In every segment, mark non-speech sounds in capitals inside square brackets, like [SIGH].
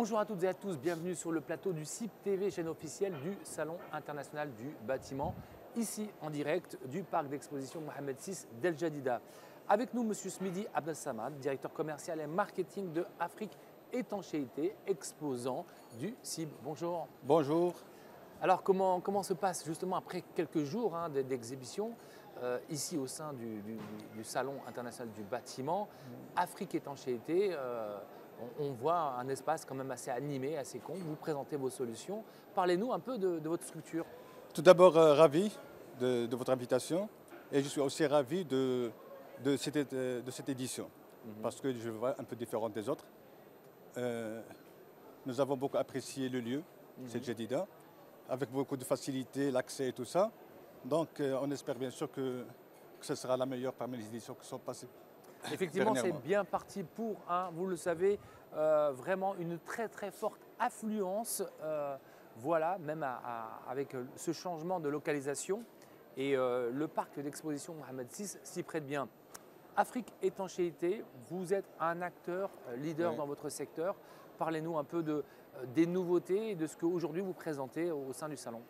Bonjour à toutes et à tous, bienvenue sur le plateau du CIP TV, chaîne officielle du Salon international du bâtiment, ici en direct du parc d'exposition Mohamed VI d'El Jadida. Avec nous, M. Smidi Abdel-Samad, directeur commercial et marketing de Afrique Étanchéité, exposant du CIB. Bonjour. Bonjour. Alors comment, comment se passe justement après quelques jours hein, d'exhibition euh, ici au sein du, Salon international du bâtiment, Afrique Étanchéité euh, on, voit un espace quand même assez animé, assez con. Vous présentez vos solutions. Parlez-nous un peu de, votre structure. Tout d'abord, euh, ravi de, votre invitation et je suis aussi ravi de, de, cette, de cette, édition mhm. parce que je vois un peu différente des autres. Euh, nous avons beaucoup apprécié le lieu, mhm. c'est Jedida, avec beaucoup de facilité, l'accès et tout ça. Donc, euh, on espère bien sûr que, que ce sera la meilleure parmi les éditions qui sont passées. Effectivement, c'est bien parti pour, un, vous le savez, euh, vraiment une très très forte affluence. Euh, voilà, même avec ce changement de localisation. Et euh, le parc d'exposition Mohamed VI s'y prête bien. Afrique Étanchéité, vous êtes un acteur leader dans votre secteur. Parlez-nous un peu de, des nouveautés et de ce qu'aujourd'hui vous présentez au sein du salon.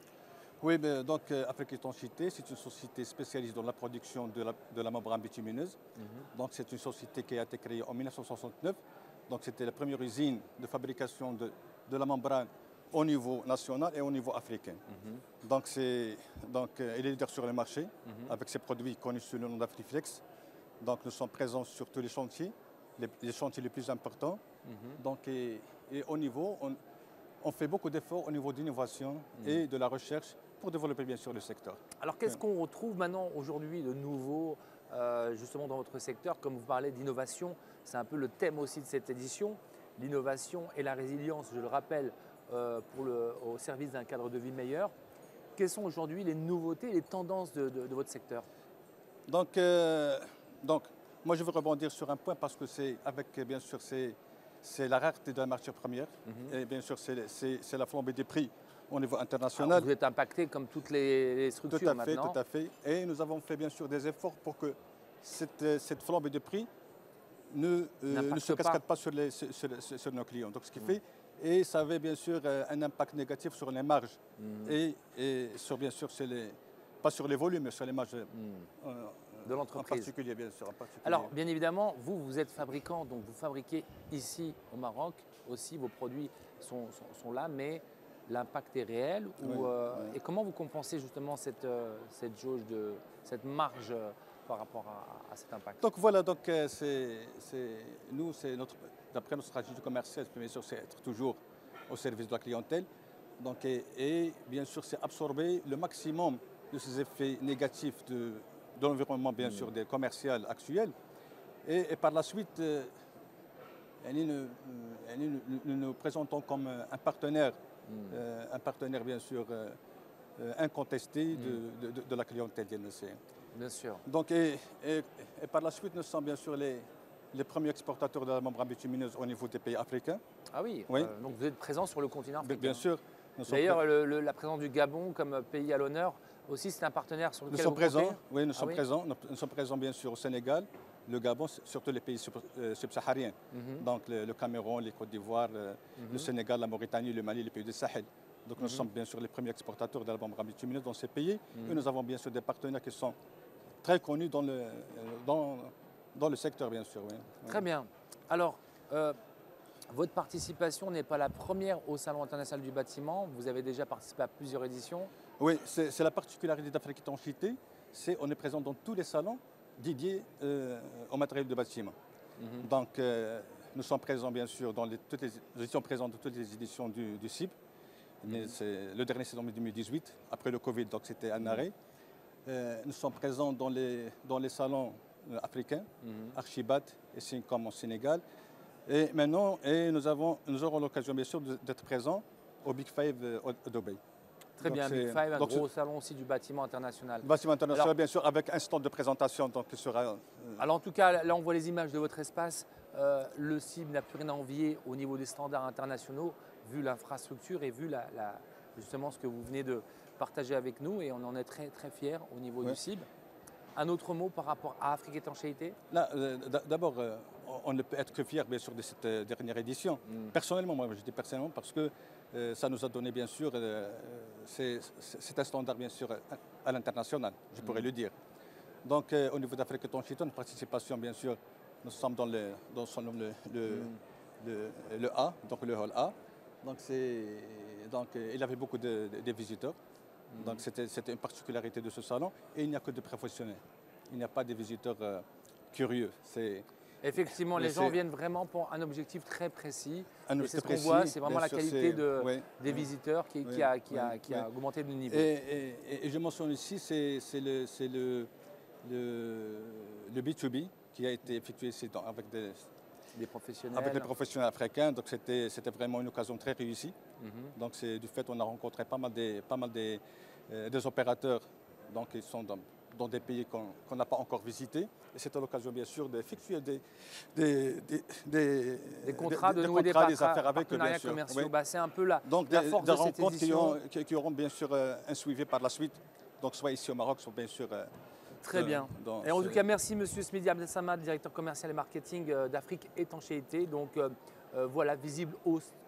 Oui, ben, donc euh, Afrique Étanchéité, c'est une société spécialisée dans la production de la, membrane bitumineuse. Mhm. Donc c'est une société qui a été créée en 1969. Donc c'était la première usine de fabrication de, la membrane au niveau national et au niveau africain. Mhm. Donc, c'est, donc euh, elle est leader sur le marché mhm. avec ses produits connus sous le nom d'Afriflex. Donc nous sommes présents sur tous les chantiers, les, chantiers les plus importants. Donc, et, au niveau, on, fait beaucoup d'efforts au niveau d'innovation et de la recherche pour développer bien sûr le secteur. Alors qu'est-ce qu'on retrouve maintenant aujourd'hui de nouveau euh, justement dans votre secteur? Comme vous parlez d'innovation, c'est un peu le thème aussi de cette édition. L'innovation et la résilience, je le rappelle, euh, pour le, au service d'un cadre de vie meilleur. Quelles sont aujourd'hui les nouveautés, les tendances de, votre secteur? Donc, euh, donc, moi je veux rebondir sur un point parce que c'est avec, bien sûr, c'est la rareté de la matière première mhm. et bien sûr c'est la flambée des prix au niveau international. vous êtes impacté comme toutes les, structures tout à fait, Tout à fait. Et nous avons fait bien sûr des efforts pour que cette, euh, cette flambée de prix ne, euh, se cascade pas, sur, les, sur, nos clients. Donc, ce qui mm. fait, et ça avait bien sûr euh, un impact négatif sur les marges mm. et, sur bien sûr, les, pas sur les volumes, mais sur les marges. De l'entreprise. En particulier, bien sûr. Alors, bien évidemment, vous, vous êtes fabricant, donc vous fabriquez ici au Maroc aussi, vos produits sont, sont là, mais l'impact est réel ou, euh, Et comment vous compensez justement cette, euh, cette jauge, de, cette marge euh, par rapport à, cet impact? Donc voilà, donc c'est, nous, c'est notre, d'après notre stratégie commerciale, bien sûr, c'est être toujours au service de la clientèle. Donc, et, bien sûr, c'est absorber le maximum de ces effets négatifs de, de l'environnement, bien sûr, des commerciales actuelles. Et, par la suite, nous, nous, nous présentons comme un partenaire euh, un partenaire bien sûr euh, euh, incontesté de, la clientèle DNC. Bien sûr. Donc, et, par la suite, nous sommes bien sûr les, les premiers exportateurs de la membrane bitumineuse au niveau des pays africains. Ah oui, donc vous êtes présent sur le continent africain. Bien sûr. D'ailleurs, la présence du Gabon comme pays à l'honneur aussi, c'est un partenaire sur lequel nous sommes présents. Oui, nous ah sommes présents. Nous, sommes présents bien sûr au Sénégal, le Gabon, surtout les pays euh, subsahariens. Mhm. Donc le, Cameroun, les Côte d'Ivoire, le mhm. Sénégal, la Mauritanie, le Mali, les pays du Sahel. Donc nous mhm. sommes bien sûr les premiers exportateurs la bombe dans ces pays. Et nous avons bien sûr des partenaires qui sont très connus dans le, euh, dans, dans le secteur, bien sûr. Très bien. Alors, euh, votre participation n'est pas la première au Salon international du bâtiment. Vous avez déjà participé à plusieurs éditions. Oui, c'est la particularité d'Afrique Étanchéité. C'est on est présent dans tous les salons dédiés euh, au matériel de bâtiment. Mhm. Donc, euh, nous sommes présents, bien sûr, dans les, toutes les, nous étions présents dans toutes les éditions du, du CIB. Mhm. Le dernier, c'est en 2018, après le Covid, donc c'était un arrêt. Euh, nous sommes présents dans les, dans les salons africains, mhm. Archibat et Syncom au Sénégal. Et maintenant, et nous, avons, nous aurons l'occasion, bien sûr, d'être présents au Big Five au Dubaï. Très bien, Big Five, un gros salon aussi du bâtiment international. Bâtiment international, bien sûr, avec un stand de présentation donc, qui sera... Euh, alors en tout cas, là on voit les images de votre espace. Euh, le CIB n'a plus rien à envier au niveau des standards internationaux, vu l'infrastructure et vu la, justement ce que vous venez de partager avec nous. Et on en est très très fiers au niveau du CIB. Un autre mot par rapport à Afrique Étanchéité? D'abord, on ne peut être que fier, bien sûr, de cette dernière édition. Mm. Personnellement, moi, je dis personnellement, parce que ça nous a donné, bien sûr, c'est un standard, bien sûr, à l'international, je pourrais mm. le dire. Donc, au niveau d'Afrique Étanchéité, une participation, bien sûr, nous sommes dans le, dans le, le, le, A, donc le hall A. Donc, donc il y avait beaucoup de, visiteurs. Donc c'était une particularité de ce salon. Et il n'y a que des professionnels. Il n'y a pas de visiteurs euh, curieux. Effectivement, les gens viennent vraiment pour un objectif très précis. et c'est ce qu'on voit, c'est vraiment la qualité de, des visiteurs qui, qui, a, qui, a, qui a, augmenté de niveau. Et, et, je mentionne ici, c'est le, le, le, le, B2B qui a été effectué ici avec des, des professionnels. Avec les professionnels africains, donc c'était vraiment une occasion très réussie. Mhm. Donc c'est du fait qu'on a rencontré pas mal des, pas mal des, euh, des opérateurs donc ils sont dans, dans des pays qu'on n'a pas encore visités. Et c'était l'occasion, bien sûr, d'effectuer des, des, des, des, contrats, de nouer des, des, affaires avec eux, bien sûr. commerciaux. Bah, c'est un peu la, Donc, la force de rencontres qui, ont, qui, auront bien sûr euh, un suivi par la suite. Donc, soit ici au Maroc, soit bien sûr euh, Très bien. et en tout cas, merci Monsieur Smedi Abdelsamad, directeur commercial et marketing euh, d'Afrique Étanchéité. Donc euh, euh, voilà, visible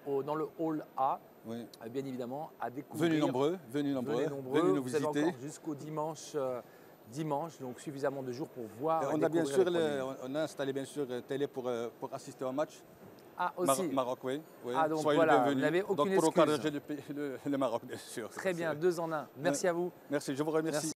dans le hall A. Oui. bien évidemment, à découvrir. Venez nombreux, venez nombreux, venez, nous visiter. jusqu'au dimanche, dimanche, donc suffisamment de jours pour voir. on a bien sûr, on a installé bien sûr télé pour, pour assister au match. Ah, aussi Maroc, oui. Ah, donc voilà, vous n'avez aucune donc, pour excuse. [LAUGHS] le, le, Maroc, bien sûr. Très bien, deux en un. Merci à vous. Merci, je vous remercie.